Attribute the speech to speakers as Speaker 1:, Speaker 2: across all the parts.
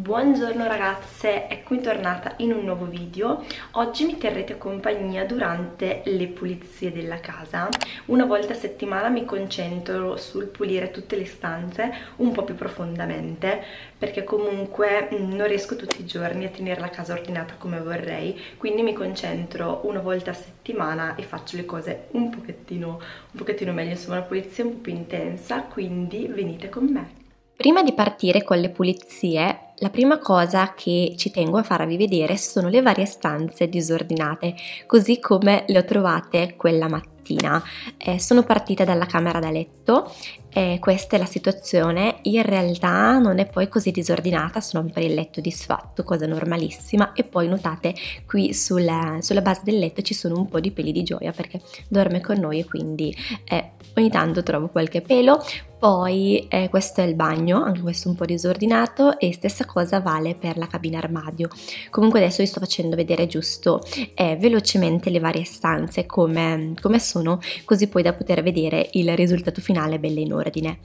Speaker 1: Buongiorno ragazze, eccomi tornata in un nuovo video. Oggi mi terrete compagnia durante le pulizie della casa. Una volta a settimana mi concentro sul pulire tutte le stanze un po' più profondamente perché comunque mm, non riesco tutti i giorni a tenere la casa ordinata come vorrei quindi mi concentro una volta a settimana e faccio le cose un pochettino, un pochettino meglio, insomma una pulizia un po' più intensa quindi venite con me.
Speaker 2: Prima di partire con le pulizie la prima cosa che ci tengo a farvi vedere sono le varie stanze disordinate, così come le ho trovate quella mattina. Eh, sono partita dalla camera da letto, eh, questa è la situazione, in realtà non è poi così disordinata, sono per il letto disfatto, cosa normalissima, e poi notate qui sulla, sulla base del letto ci sono un po' di peli di gioia perché dorme con noi e quindi eh, ogni tanto trovo qualche pelo, poi eh, questo è il bagno, anche questo un po' disordinato e stessa cosa vale per la cabina armadio. Comunque adesso vi sto facendo vedere giusto eh, velocemente le varie stanze come, come sono, così poi da poter vedere il risultato finale belle in ordine.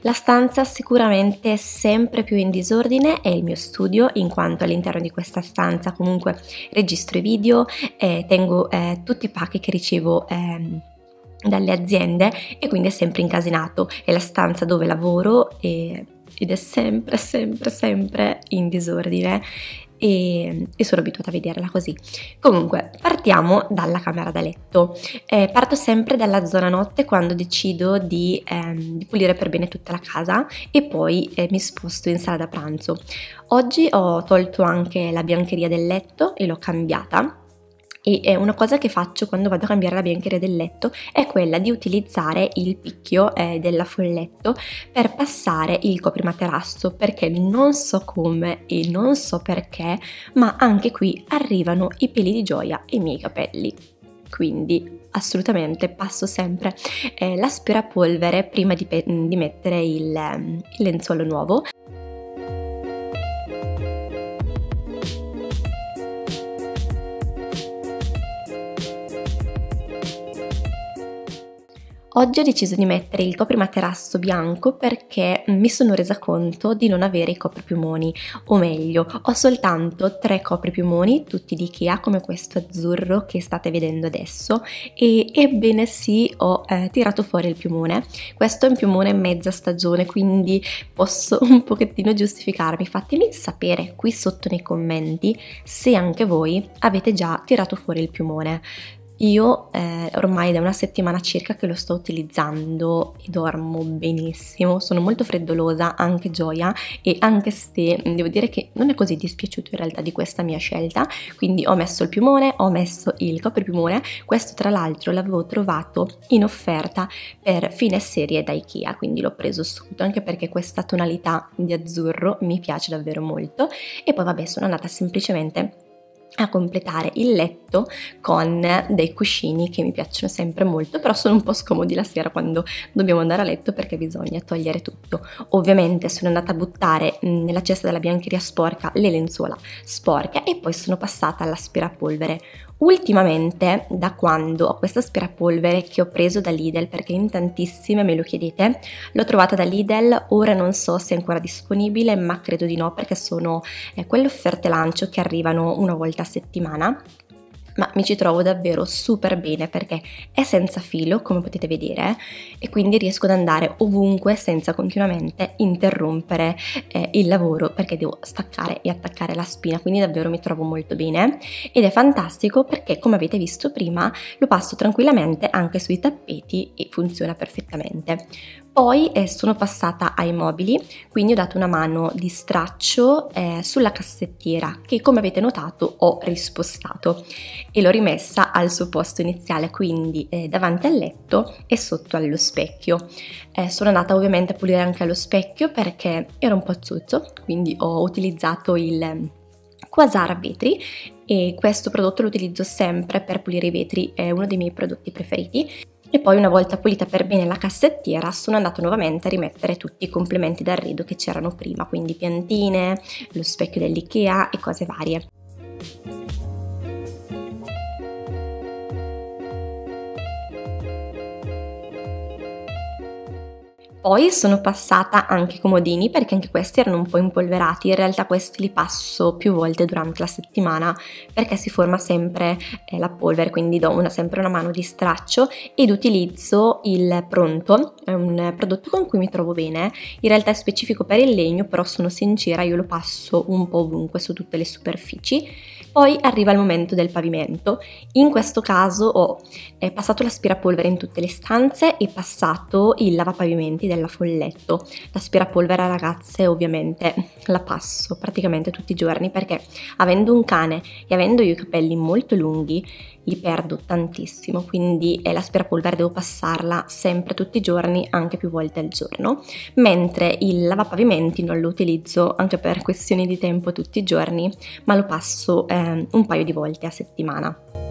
Speaker 2: La stanza sicuramente sempre più in disordine è il mio studio, in quanto all'interno di questa stanza comunque registro i video, eh, tengo eh, tutti i pacchi che ricevo ehm, dalle aziende e quindi è sempre incasinato, è la stanza dove lavoro e, ed è sempre, sempre, sempre in disordine e, e, sono abituata a vederla così. Comunque, partiamo dalla camera da letto. Eh, parto sempre dalla zona notte quando decido di, ehm, di, pulire per bene tutta la casa e poi eh, mi sposto in sala da pranzo. Oggi ho tolto anche la biancheria del letto e l'ho cambiata e una cosa che faccio quando vado a cambiare la biancheria del letto è quella di utilizzare il picchio eh, della folletto per passare il coprimaterasso perché non so come e non so perché ma anche qui arrivano i peli di gioia ai miei capelli. Quindi assolutamente passo sempre eh, l'aspirapolvere prima di, di mettere il, il lenzuolo nuovo Oggi ho deciso di mettere il coprimaterasso bianco perché mi sono resa conto di non avere i copripiumoni, o meglio, ho soltanto tre copripiumoni, tutti di Ikea come questo azzurro che state vedendo adesso e ebbene sì ho eh, tirato fuori il piumone. Questo è un piumone mezza stagione quindi posso un pochettino giustificarmi, fatemi sapere qui sotto nei commenti se anche voi avete già tirato fuori il piumone. Io eh, ormai da una settimana circa che lo sto utilizzando e dormo benissimo, sono molto freddolosa, anche gioia e anche se devo dire che non è così dispiaciuto in realtà di questa mia scelta, quindi ho messo il piumone, ho messo il copripiumone, questo tra l'altro l'avevo trovato in offerta per fine serie da Ikea, quindi l'ho preso subito anche perché questa tonalità di azzurro mi piace davvero molto e poi vabbè sono andata semplicemente a completare il letto con dei cuscini che mi piacciono sempre molto, però sono un po' scomodi la sera quando dobbiamo andare a letto perché bisogna togliere tutto. Ovviamente sono andata a buttare nella cesta della biancheria sporca le lenzuola sporche e poi sono passata all'aspirapolvere. Ultimamente, da quando ho questo aspirapolvere che ho preso da Lidl, perché in tantissime me lo chiedete, l'ho trovata da Lidl, ora non so se è ancora disponibile, ma credo di no perché sono eh, quelle offerte lancio che arrivano una volta a settimana ma mi ci trovo davvero super bene perché è senza filo come potete vedere e quindi riesco ad andare ovunque senza continuamente interrompere eh, il lavoro perché devo staccare e attaccare la spina quindi davvero mi trovo molto bene. Ed è fantastico perché come avete visto prima lo passo tranquillamente anche sui tappeti e funziona perfettamente poi eh, sono passata ai mobili, quindi ho dato una mano di straccio eh, sulla cassettiera che come avete notato ho rispostato e l'ho rimessa al suo posto iniziale, quindi eh, davanti al letto e sotto allo specchio. Eh, sono andata ovviamente a pulire anche allo specchio perché era un po' zuzzo, quindi ho utilizzato il Quasar vetri e questo prodotto lo utilizzo sempre per pulire i vetri, è uno dei miei prodotti preferiti e poi una volta pulita per bene la cassettiera sono andata nuovamente a rimettere tutti i complementi d'arredo che c'erano prima, quindi piantine, lo specchio dell'Ikea e cose varie. Poi sono passata anche i comodini perché anche questi erano un po' impolverati, in realtà questi li passo più volte durante la settimana perché si forma sempre eh, la polvere, quindi do una, sempre una mano di straccio ed utilizzo il Pronto, è un prodotto con cui mi trovo bene, in realtà è specifico per il legno però sono sincera io lo passo un po' ovunque su tutte le superfici. Poi arriva il momento del pavimento. In questo caso ho eh, passato l'aspirapolvere in tutte le stanze e passato il lavapavimenti della folletto. L'aspirapolvere ragazze ovviamente la passo praticamente tutti i giorni perché avendo un cane e avendo io i capelli molto lunghi li perdo tantissimo, quindi eh, l'aspirapolvere devo passarla sempre tutti i giorni, anche più volte al giorno, mentre il lavapavimenti non lo utilizzo anche per questioni di tempo tutti i giorni, ma lo passo eh, un paio di volte a settimana.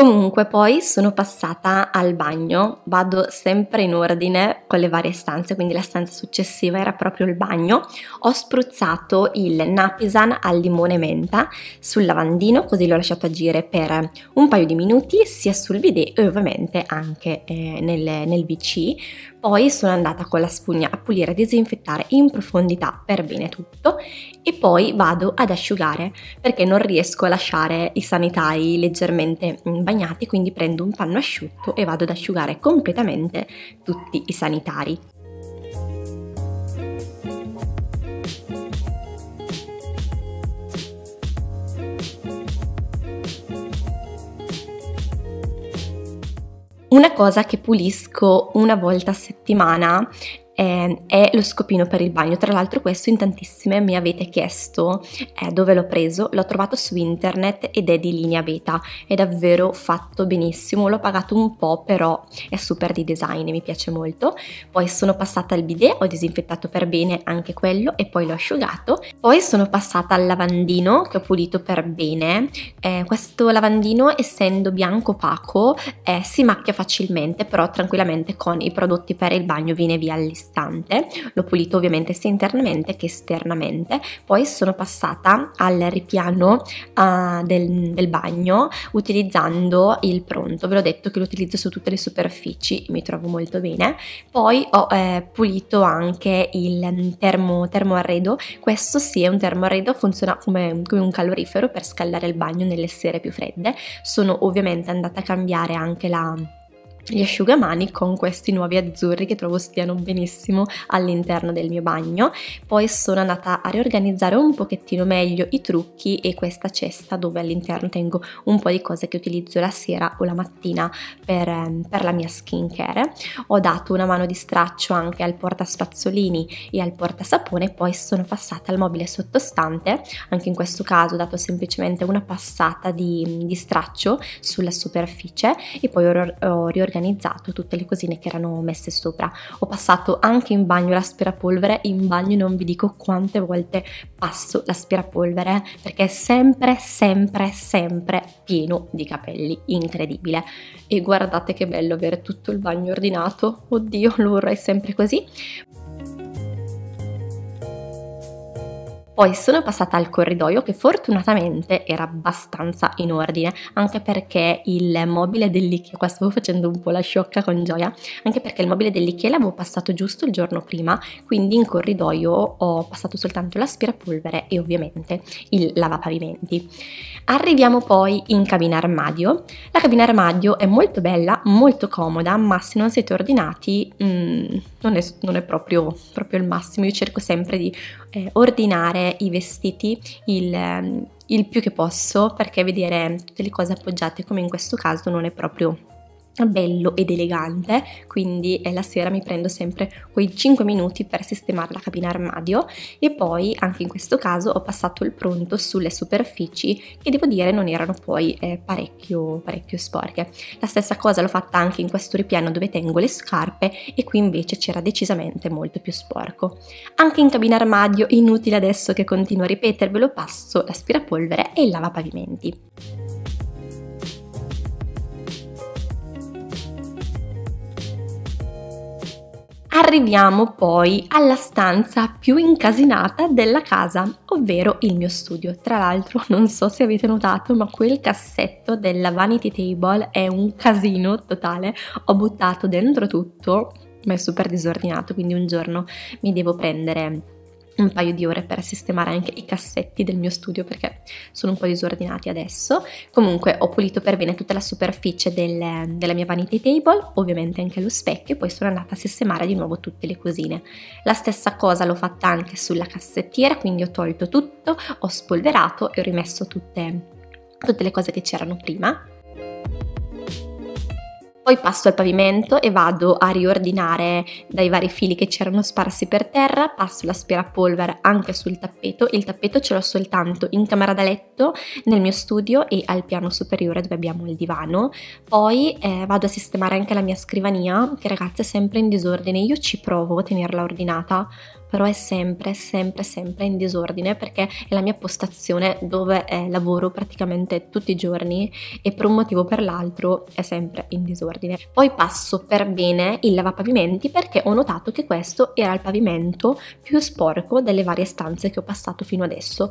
Speaker 2: Comunque poi sono passata al bagno, vado sempre in ordine con le varie stanze, quindi la stanza successiva era proprio il bagno. Ho spruzzato il Napisan al limone menta sul lavandino, così l'ho lasciato agire per un paio di minuti sia sul bidet e ovviamente anche eh, nel, nel VC. Poi sono andata con la spugna a pulire e disinfettare in profondità per bene tutto e poi vado ad asciugare perché non riesco a lasciare i sanitari leggermente bagnati, quindi prendo un panno asciutto e vado ad asciugare completamente tutti i sanitari. Una cosa che pulisco una volta a settimana eh, è lo scopino per il bagno. Tra l'altro questo in tantissime mi avete chiesto eh, dove l'ho preso, l'ho trovato su internet ed è di linea beta, è davvero fatto benissimo, l'ho pagato un po' però è super di design e mi piace molto. Poi sono passata al bidet, ho disinfettato per bene anche quello e poi l'ho asciugato. Poi sono passata al lavandino che ho pulito per bene. Eh, questo lavandino essendo bianco opaco eh, si macchia facilmente però tranquillamente con i prodotti per il bagno viene via all'istante istante, l'ho pulito ovviamente sia internamente che esternamente, poi sono passata al ripiano uh, del, del, bagno utilizzando il pronto, ve l'ho detto che lo utilizzo su tutte le superfici, mi trovo molto bene, poi ho eh, pulito anche il termo, termoarredo, questo sì è un termoarredo, funziona come, come un calorifero per scaldare il bagno nelle sere più fredde, sono ovviamente andata a cambiare anche la gli asciugamani con questi nuovi azzurri che trovo stiano benissimo all'interno del mio bagno. Poi sono andata a riorganizzare un pochettino meglio i trucchi e questa cesta dove all'interno tengo un po' di cose che utilizzo la sera o la mattina per, ehm, per la mia skincare. Ho dato una mano di straccio anche al portaspazzolini e al portasapone, poi sono passata al mobile sottostante, anche in questo caso ho dato semplicemente una passata di, di straccio sulla superficie e poi ho, ho riorganizzato organizzato tutte le cosine che erano messe sopra. Ho passato anche in bagno l'aspirapolvere, in bagno non vi dico quante volte passo l'aspirapolvere perché è sempre, sempre, sempre pieno di capelli, incredibile. E guardate che bello avere tutto il bagno ordinato, oddio lo vorrei sempre così. Poi sono passata al corridoio che fortunatamente era abbastanza in ordine, anche perché il mobile dell'Ikea, qua stavo facendo un po' la sciocca con gioia, anche perché il mobile dell'Ikea l'avevo passato giusto il giorno prima, quindi in corridoio ho passato soltanto l'aspirapolvere e ovviamente il lavapavimenti. Arriviamo poi in cabina armadio. La cabina armadio è molto bella, molto comoda, ma se non siete ordinati mm, non, è, non è proprio, proprio il massimo. Io cerco sempre di eh, ordinare i vestiti il, ehm, il più che posso perché vedere tutte le cose appoggiate come in questo caso non è proprio bello ed elegante, quindi eh, la sera mi prendo sempre quei 5 minuti per sistemare la cabina armadio e poi anche in questo caso ho passato il pronto sulle superfici che devo dire non erano poi eh, parecchio, parecchio sporche. La stessa cosa l'ho fatta anche in questo ripiano dove tengo le scarpe e qui invece c'era decisamente molto più sporco. Anche in cabina armadio, inutile adesso che continuo a ripetervelo, passo l'aspirapolvere e il lavapavimenti. Arriviamo poi alla stanza più incasinata della casa, ovvero il mio studio. Tra l'altro non so se avete notato, ma quel cassetto della vanity table è un casino totale. Ho buttato dentro tutto, ma è super disordinato, quindi un giorno mi devo prendere un paio di ore per sistemare anche i cassetti del mio studio perché sono un po' disordinati adesso. Comunque ho pulito per bene tutta la superficie del, della mia vanity table, ovviamente anche lo specchio, e poi sono andata a sistemare di nuovo tutte le cosine. La stessa cosa l'ho fatta anche sulla cassettiera, quindi ho tolto tutto, ho spolverato e ho rimesso tutte, tutte le cose che c'erano prima poi passo al pavimento e vado a riordinare dai vari fili che c'erano sparsi per terra, passo l'aspirapolvere anche sul tappeto, il tappeto ce l'ho soltanto in camera da letto, nel mio studio e al piano superiore dove abbiamo il divano, poi eh, vado a sistemare anche la mia scrivania che ragazzi è sempre in disordine, io ci provo a tenerla ordinata però è sempre, sempre, sempre in disordine perché è la mia postazione dove eh, lavoro praticamente tutti i giorni e per un motivo o per l'altro è sempre in disordine. Poi passo per bene il lavapavimenti perché ho notato che questo era il pavimento più sporco delle varie stanze che ho passato fino adesso.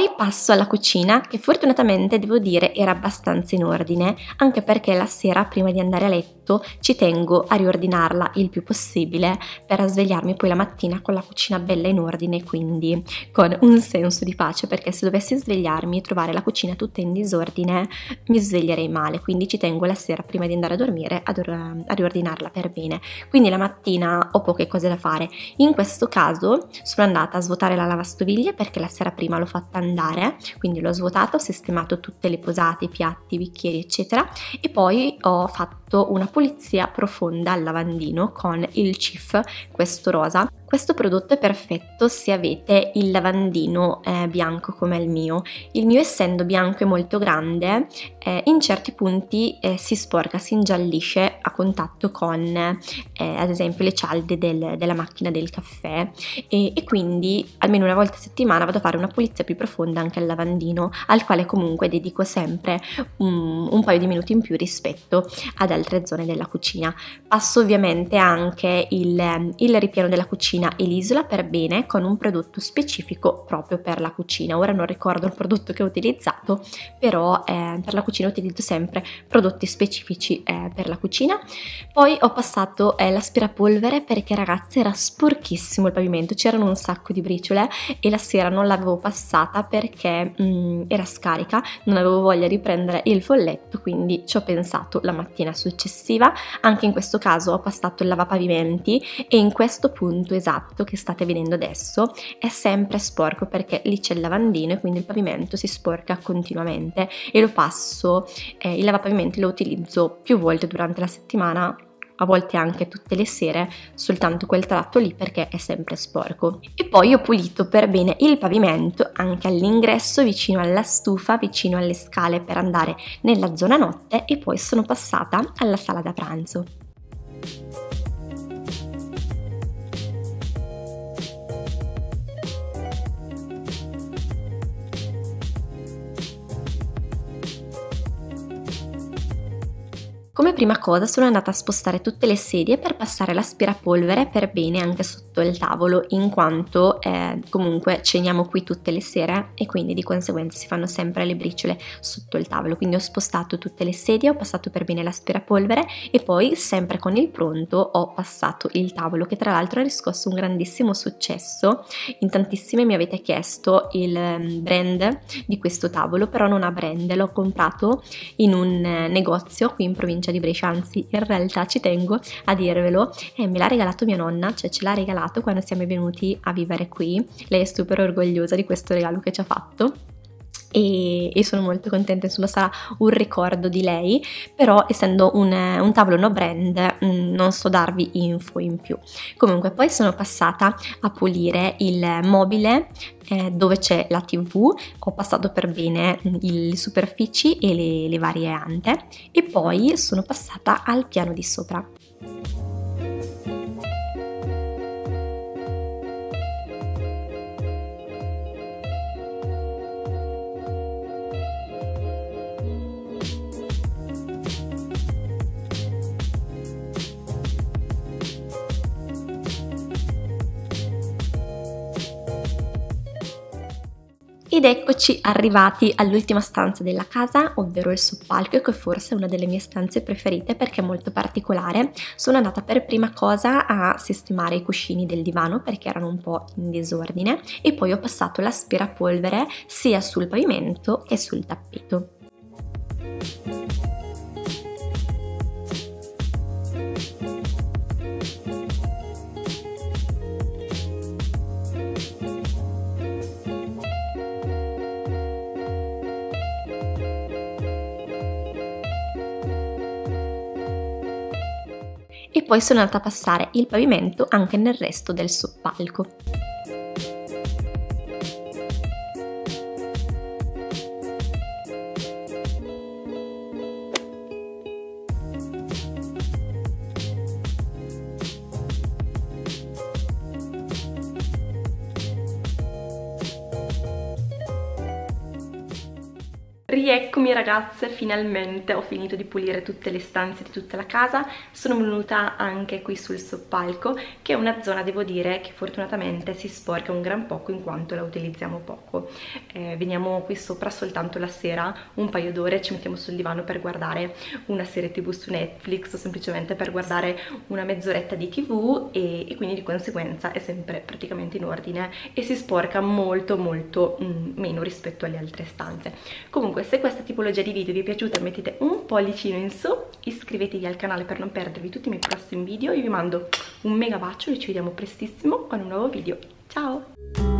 Speaker 2: Poi passo alla cucina che fortunatamente devo dire era abbastanza in ordine, anche perché la sera prima di andare a letto ci tengo a riordinarla il più possibile per svegliarmi poi la mattina con la cucina bella in ordine, quindi con un senso di pace, perché se dovessi svegliarmi e trovare la cucina tutta in disordine mi sveglierei male, quindi ci tengo la sera prima di andare a dormire a, a riordinarla per bene. Quindi la mattina ho poche cose da fare. In questo caso sono andata a svuotare la lavastoviglie perché la sera prima l'ho fatta andare, quindi l'ho svuotato, ho sistemato tutte le posate, i piatti, i bicchieri eccetera e poi ho fatto una pulizia profonda al lavandino con il Cif, questo rosa questo prodotto è perfetto se avete il lavandino eh, bianco come il mio. Il mio essendo bianco e molto grande, eh, in certi punti eh, si sporca, si ingiallisce a contatto con eh, ad esempio le cialde del, della macchina del caffè e, e, quindi almeno una volta a settimana vado a fare una pulizia più profonda anche al lavandino, al quale comunque dedico sempre un, un paio di minuti in più rispetto ad altre zone della cucina. Passo ovviamente anche il, il ripiano della cucina e l'isola per bene con un prodotto specifico proprio per la cucina. Ora non ricordo il prodotto che ho utilizzato, però eh, per la cucina utilizzo sempre prodotti specifici eh, per la cucina. Poi ho passato eh, l'aspirapolvere perché ragazzi era sporchissimo il pavimento, c'erano un sacco di briciole e la sera non l'avevo passata perché mh, mm, era scarica, non avevo voglia di prendere il folletto, quindi ci ho pensato la mattina successiva. Anche in questo caso ho passato il lavapavimenti e in questo punto esatto che state vedendo adesso è sempre sporco perché lì c'è il lavandino e quindi il pavimento si sporca continuamente e lo passo, eh, il lavapavimenti lo utilizzo più volte durante la settimana a volte anche tutte le sere, soltanto quel tratto lì perché è sempre sporco. E poi ho pulito per bene il pavimento anche all'ingresso, vicino alla stufa, vicino alle scale per andare nella zona notte e poi sono passata alla sala da pranzo. Prima cosa sono andata a spostare tutte le sedie per passare l'aspirapolvere per bene anche sotto il tavolo, in quanto eh, comunque ceniamo qui tutte le sere e quindi di conseguenza si fanno sempre le briciole sotto il tavolo. Quindi ho spostato tutte le sedie, ho passato per bene l'aspirapolvere e poi sempre con il pronto ho passato il tavolo che tra l'altro ha riscosso un grandissimo successo. In tantissime mi avete chiesto il mm, brand di questo tavolo, però non ha brand, l'ho comprato in un eh, negozio qui in provincia di Brescia, anzi in realtà ci tengo a dirvelo, e me l'ha regalato mia nonna, cioè ce l'ha regalato quando siamo venuti a vivere qui, lei è super orgogliosa di questo regalo che ci ha fatto e, e, sono molto contenta, insomma sarà un ricordo di lei, però essendo un, un tavolo no brand mm, non so darvi info in più. Comunque poi sono passata a pulire il mobile eh, dove c'è la tv, ho passato per bene le superfici e le, le varie ante e poi sono passata al piano di sopra. Ed eccoci arrivati all'ultima stanza della casa, ovvero il soppalco, che forse è una delle mie stanze preferite perché è molto particolare. Sono andata per prima cosa a sistemare i cuscini del divano perché erano un po' in disordine e poi ho passato l'aspirapolvere sia sul pavimento che sul tappeto. Poi sono andata a passare il pavimento anche nel resto del soppalco.
Speaker 1: Rieccomi ragazze, finalmente ho finito di pulire tutte le stanze di tutta la casa, sono venuta anche qui sul soppalco, che è una zona, devo dire, che fortunatamente si sporca un gran poco in quanto la utilizziamo poco. Eh, veniamo qui sopra soltanto la sera, un paio d'ore, ci mettiamo sul divano per guardare una serie tv su Netflix o semplicemente per guardare una mezz'oretta di tv e, e, quindi di conseguenza è sempre praticamente in ordine e si sporca molto molto mm, meno rispetto alle altre stanze. Comunque se questa tipologia di video vi è piaciuta mettete un pollicino in su, iscrivetevi al canale per non perdervi tutti i miei prossimi video, io vi mando un mega bacio e ci vediamo prestissimo con un nuovo video. Ciao!